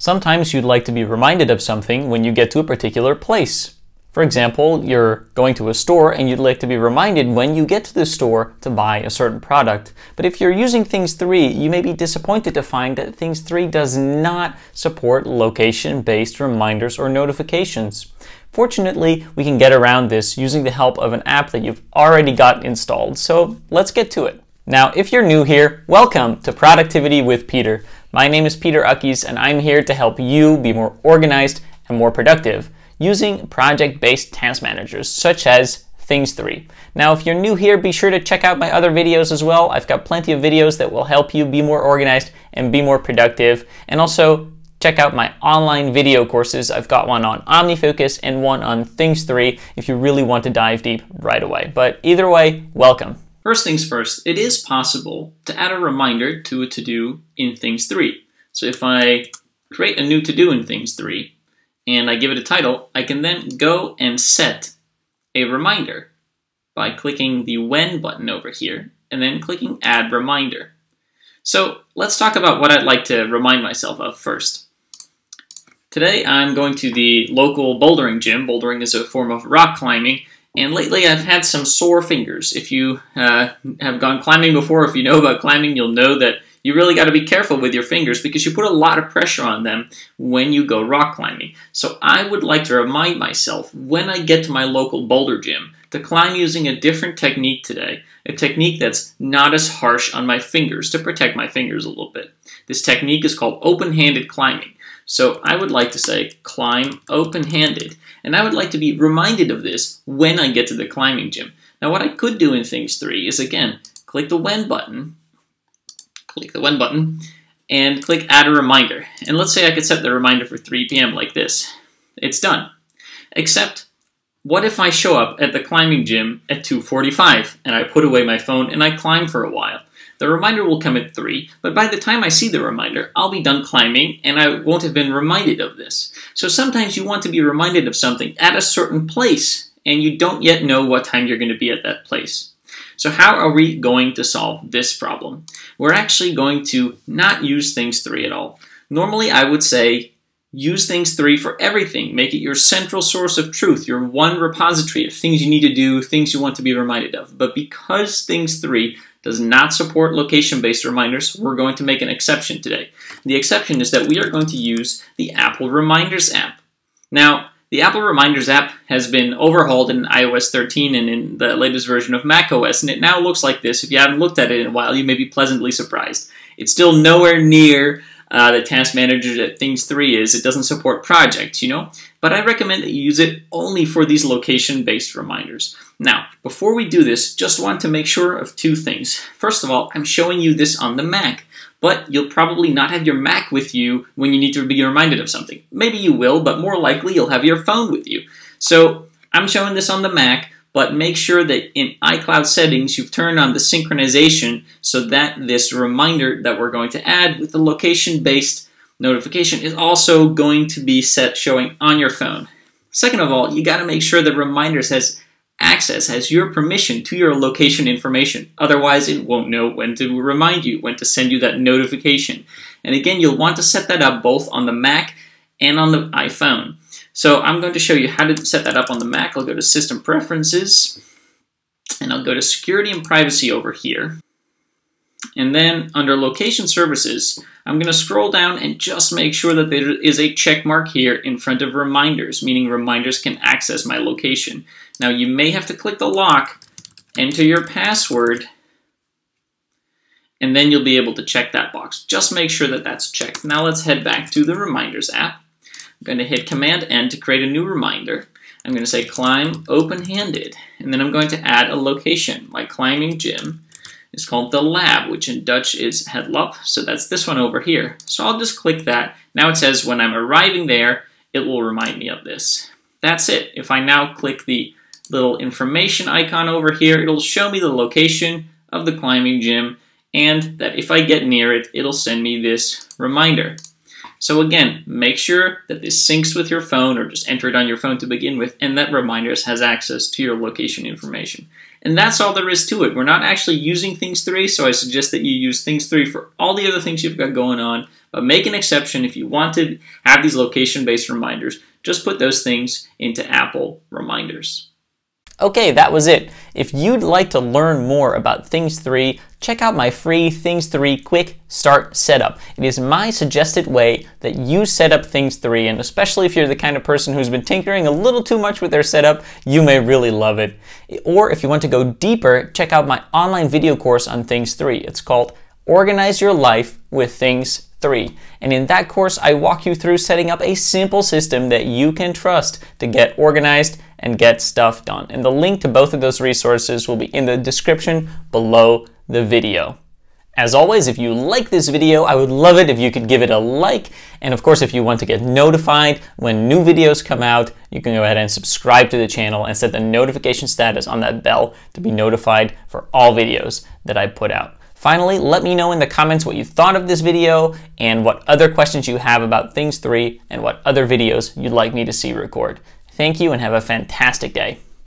Sometimes you'd like to be reminded of something when you get to a particular place. For example, you're going to a store and you'd like to be reminded when you get to the store to buy a certain product. But if you're using Things 3, you may be disappointed to find that Things 3 does not support location-based reminders or notifications. Fortunately, we can get around this using the help of an app that you've already got installed, so let's get to it. Now, if you're new here, welcome to Productivity with Peter. My name is Peter Akkies, and I'm here to help you be more organized and more productive using project-based task managers such as Things 3. Now, if you're new here, be sure to check out my other videos as well. I've got plenty of videos that will help you be more organized and be more productive. And also, check out my online video courses. I've got one on OmniFocus and one on Things 3 if you really want to dive deep right away. But either way, welcome. First things first, it is possible to add a reminder to a to-do in Things 3. So if I create a new to-do in Things 3 and I give it a title, I can then go and set a reminder by clicking the When button over here and then clicking Add Reminder. So let's talk about what I'd like to remind myself of first. Today I'm going to the local bouldering gym. Bouldering is a form of rock climbing and lately I've had some sore fingers. If you uh, have gone climbing before, if you know about climbing, you'll know that you really got to be careful with your fingers because you put a lot of pressure on them when you go rock climbing. So I would like to remind myself when I get to my local boulder gym to climb using a different technique today, a technique that's not as harsh on my fingers to protect my fingers a little bit. This technique is called open-handed climbing. So I would like to say climb open-handed, and I would like to be reminded of this when I get to the climbing gym. Now what I could do in Things 3 is again, click the When button, click the When button, and click Add a Reminder. And let's say I could set the reminder for 3 p.m. like this. It's done. Except, what if I show up at the climbing gym at 2.45 and I put away my phone and I climb for a while? The reminder will come at 3, but by the time I see the reminder, I'll be done climbing and I won't have been reminded of this. So sometimes you want to be reminded of something at a certain place and you don't yet know what time you're going to be at that place. So how are we going to solve this problem? We're actually going to not use things 3 at all. Normally I would say use things 3 for everything. Make it your central source of truth, your one repository of things you need to do, things you want to be reminded of. But because things 3 does not support location-based reminders, we're going to make an exception today. The exception is that we are going to use the Apple Reminders app. Now, the Apple Reminders app has been overhauled in iOS 13 and in the latest version of macOS, and it now looks like this. If you haven't looked at it in a while, you may be pleasantly surprised. It's still nowhere near uh, the task manager that Things 3 is. It doesn't support projects, you know? But I recommend that you use it only for these location-based reminders. Now, before we do this, just want to make sure of two things. First of all, I'm showing you this on the Mac, but you'll probably not have your Mac with you when you need to be reminded of something. Maybe you will, but more likely you'll have your phone with you. So I'm showing this on the Mac, but make sure that in iCloud settings you've turned on the synchronization so that this reminder that we're going to add with the location-based notification is also going to be set showing on your phone. Second of all, you got to make sure that Reminders has access, has your permission to your location information. Otherwise, it won't know when to remind you, when to send you that notification. And again, you'll want to set that up both on the Mac and on the iPhone. So I'm going to show you how to set that up on the Mac. I'll go to System Preferences, and I'll go to Security and Privacy over here. And then under Location Services, I'm going to scroll down and just make sure that there is a check mark here in front of Reminders, meaning Reminders can access my location. Now you may have to click the lock, enter your password, and then you'll be able to check that box. Just make sure that that's checked. Now let's head back to the Reminders app. I'm going to hit Command N to create a new reminder. I'm going to say climb open-handed, and then I'm going to add a location, My climbing gym. is called the lab, which in Dutch is het so that's this one over here. So I'll just click that. Now it says when I'm arriving there, it will remind me of this. That's it. If I now click the little information icon over here, it'll show me the location of the climbing gym, and that if I get near it, it'll send me this reminder. So again, make sure that this syncs with your phone or just enter it on your phone to begin with and that Reminders has access to your location information. And that's all there is to it. We're not actually using Things 3, so I suggest that you use Things 3 for all the other things you've got going on. But make an exception if you want to have these location based reminders. Just put those things into Apple Reminders. Okay, that was it. If you'd like to learn more about Things 3, check out my free Things 3 Quick Start Setup. It is my suggested way that you set up Things 3, and especially if you're the kind of person who's been tinkering a little too much with their setup, you may really love it. Or if you want to go deeper, check out my online video course on Things 3. It's called Organize Your Life with Things 3. And in that course, I walk you through setting up a simple system that you can trust to get organized and get stuff done. And the link to both of those resources will be in the description below the video. As always, if you like this video, I would love it if you could give it a like. And of course, if you want to get notified when new videos come out, you can go ahead and subscribe to the channel and set the notification status on that bell to be notified for all videos that I put out. Finally, let me know in the comments what you thought of this video and what other questions you have about Things 3 and what other videos you'd like me to see record. Thank you and have a fantastic day.